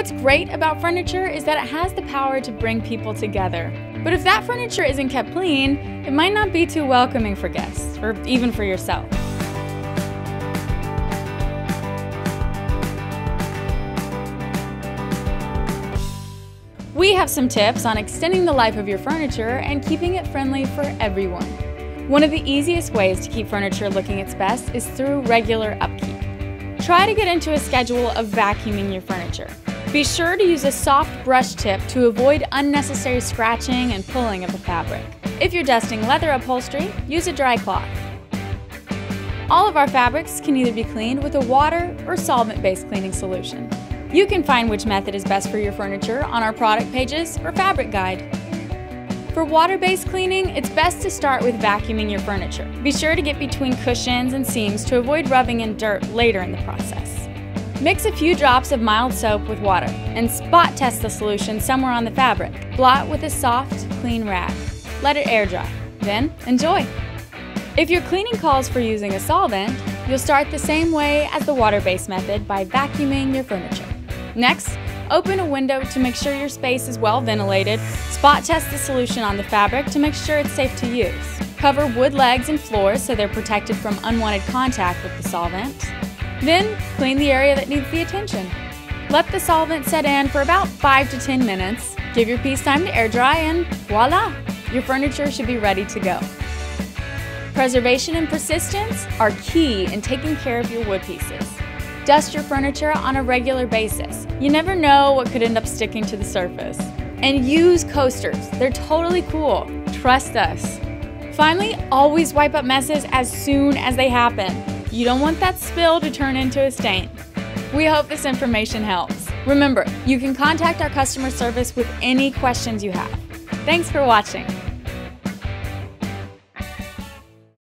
What's great about furniture is that it has the power to bring people together. But if that furniture isn't kept clean, it might not be too welcoming for guests, or even for yourself. We have some tips on extending the life of your furniture and keeping it friendly for everyone. One of the easiest ways to keep furniture looking its best is through regular upkeep. Try to get into a schedule of vacuuming your furniture. Be sure to use a soft brush tip to avoid unnecessary scratching and pulling of the fabric. If you're dusting leather upholstery, use a dry cloth. All of our fabrics can either be cleaned with a water or solvent-based cleaning solution. You can find which method is best for your furniture on our product pages or fabric guide. For water-based cleaning, it's best to start with vacuuming your furniture. Be sure to get between cushions and seams to avoid rubbing in dirt later in the process. Mix a few drops of mild soap with water and spot test the solution somewhere on the fabric. Blot with a soft, clean rag. Let it air dry. Then, enjoy! If your cleaning calls for using a solvent, you'll start the same way as the water-based method by vacuuming your furniture. Next, open a window to make sure your space is well ventilated. Spot test the solution on the fabric to make sure it's safe to use. Cover wood legs and floors so they're protected from unwanted contact with the solvent. Then, clean the area that needs the attention. Let the solvent set in for about 5 to 10 minutes. Give your piece time to air dry and voila! Your furniture should be ready to go. Preservation and persistence are key in taking care of your wood pieces. Dust your furniture on a regular basis. You never know what could end up sticking to the surface. And use coasters. They're totally cool. Trust us. Finally, always wipe up messes as soon as they happen. You don't want that spill to turn into a stain. We hope this information helps. Remember, you can contact our customer service with any questions you have. Thanks for watching.